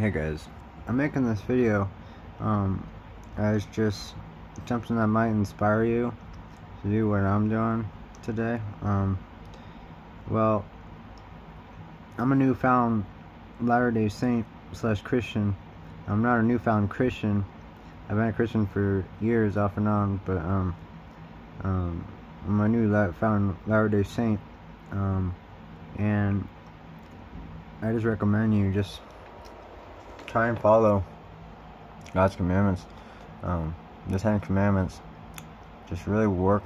Hey guys, I'm making this video um, as just something that might inspire you to do what I'm doing today. Um, well, I'm a newfound Latter-day Saint slash Christian. I'm not a newfound Christian. I've been a Christian for years off and on, but um, um, I'm a new Latter-day Saint. Um, and I just recommend you just try and follow God's commandments. Um, the Ten Commandments. Just really work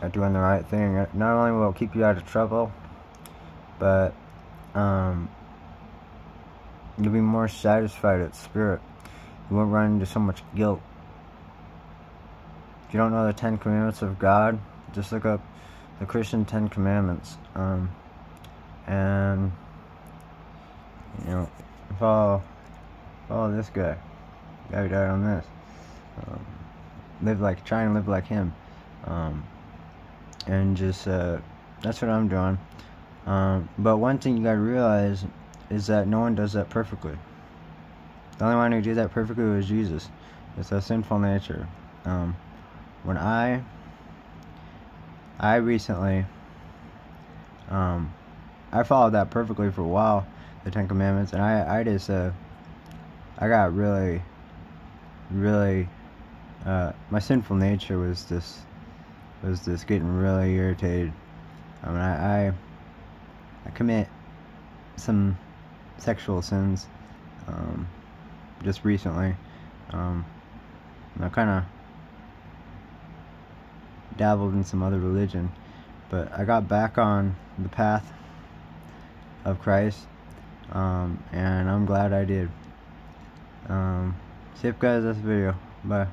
at doing the right thing. not only will it keep you out of trouble, but um, you'll be more satisfied at spirit. You won't run into so much guilt. If you don't know the Ten Commandments of God, just look up the Christian Ten Commandments. Um, and, you know, follow, follow this guy. Guy who died on this. Um, live like, try and live like him. Um, and just, uh, that's what I'm doing. Um, but one thing you gotta realize is that no one does that perfectly. The only one who did that perfectly was Jesus. It's a sinful nature. Um, when I, I recently, um, I followed that perfectly for a while, the Ten Commandments, and I, I just, uh, I got really, really, uh, my sinful nature was just, was just getting really irritated. I mean, I, I I commit some sexual sins um, just recently. Um, I kind of dabbled in some other religion, but I got back on the path of Christ, um, and I'm glad I did. Um, see you guys this video. Bye.